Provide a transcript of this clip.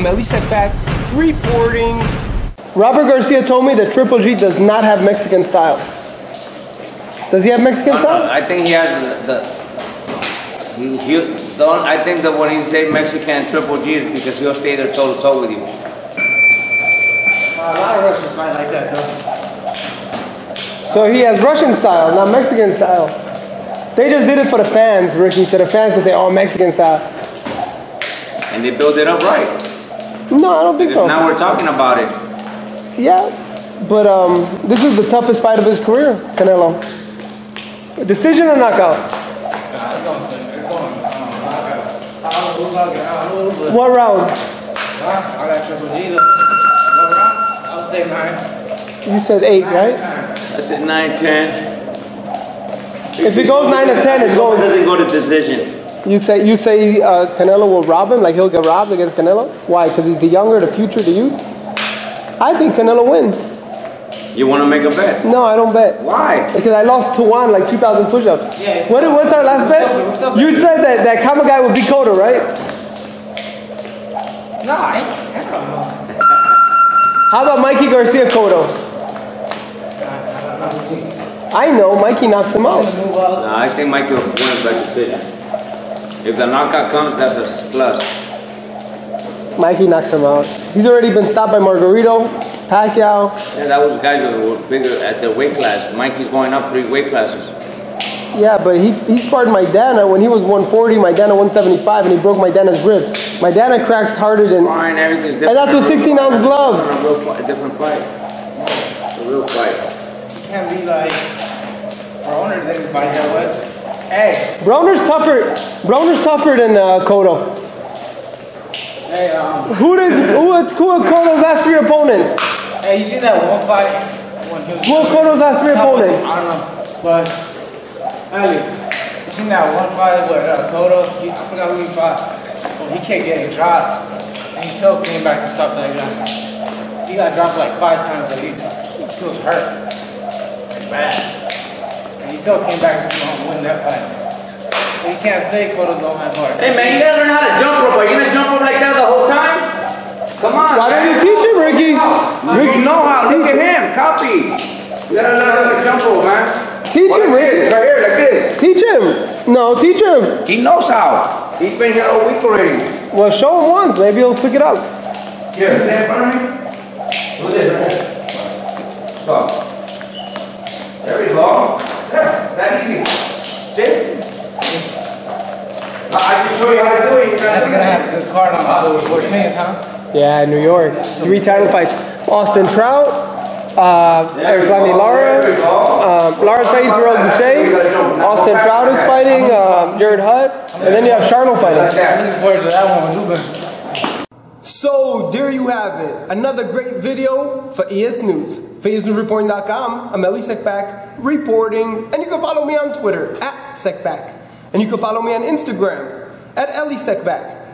I'm Elie Seckbach reporting. Robert Garcia told me that Triple G does not have Mexican style. Does he have Mexican uh, style? I think he has the, the he, he, the only- I think that when he say Mexican Triple G is because he'll stay there toe to toe with you. A lot of Russians fight like that, though. So he has Russian style, not Mexican style. They just did it for the fans, Ricky. So the fans can say, oh, Mexican style. And they build it up right. No, I don't think so. Now we're talking about it. Yeah, but um, this is the toughest fight of his career, Canelo. Decision or knockout? What round? I got Triple G. What round? I would say nine. You said eight, right? I said nine, ten. If it goes nine to ten, it's It going. doesn't go to decision. You say you say uh, Canelo will rob him, like he'll get robbed against Canelo. Why? Because he's the younger, the future, the youth. I think Canelo wins. You want to make a bet? No, I don't bet. Why? Because I lost to one, like 2,000 push-ups. Yeah, What, what's our last bet? We're still- we're You said that that Kama guy would be Cotto, right? No, I. I don't know. How about Mikey Garcia Cotto? Uh, uh, uh, I know Mikey knocks him out. Move. No, I think Michael wins by decision. If the knockout comes, that's a plus. Mikey knocks him out. He's already been stopped by Margarito, Pacquiao. Yeah, that was guys that were bigger at the weight class. Mikey's going up three weight classes. Yeah, but he, he sparred Maidana when he was 140, Maidana 175, and he broke Maidana's rib. Maidana cracks harder than. Fine, everything's different. And that's with 16 ounce gloves. A real fight, a different fight. It's a real fight. You can't be like. Broner didn't fight that way. Hey, Broner's tougher. Broner's tougher than uh, Cotto. hey, um, Who does who who are Cotto's last three opponents? hey, you seen that one fight when he was. Who are Cotto's last three opponents? I don't know, but Elie, you seen that one fight with uh, Cotto? He, I forgot who he fought. Well, he kept getting dropped, and he still came back to stop that guy. He got dropped like five times at least. He was hurt, like bad, he still came back to win that fight. You can't say Cotto don't have heart. Hey man, you gotta learn how to jump rope. Are you gonna jump rope like that the whole time? Come on. Why don't you teach him, Ricky? You know how. Look at him. Copy. You gotta learn how to jump rope, man. Teach Watch him, Ricky. Right here, like this. Teach him. No, teach him. He knows how. He's been here all week already. Well, show him once. Maybe he'll pick it up. Here, stand in front of me. Look at this. Stop. There we go. Yeah, that easy. See? I I can show you how to do it. You They're gonna have a good card on October 14th, huh? Yeah, New York. Three title fights. Austin Trout, uh, Erislandy Lara, um, Lara's fighting Terrell Gausha, Austin Trout is fighting, um, Jarrett Hurd, and then you have Charlo fighting. Looking forward to that one with So there you have it. Another great video for ES News. For ESNewsReporting.com, I'm Elie Seckbach reporting, and you can follow me on Twitter at Seckbach. And you can follow me on Instagram at Elie Seckbach.